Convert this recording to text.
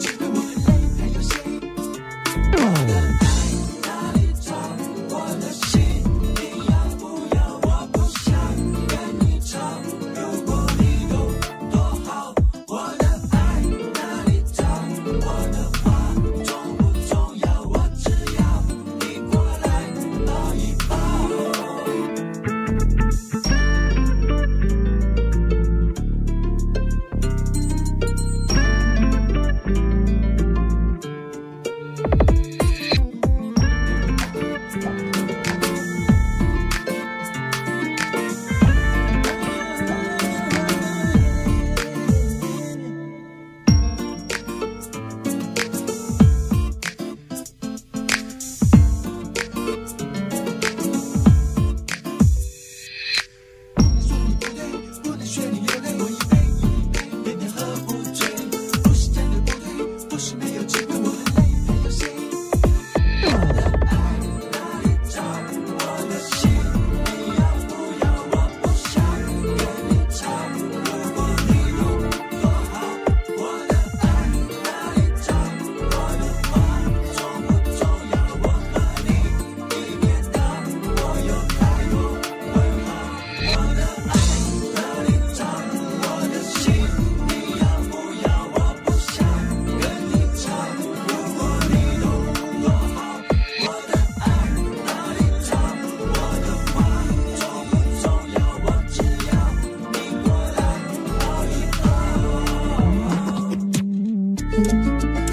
Check them out. Música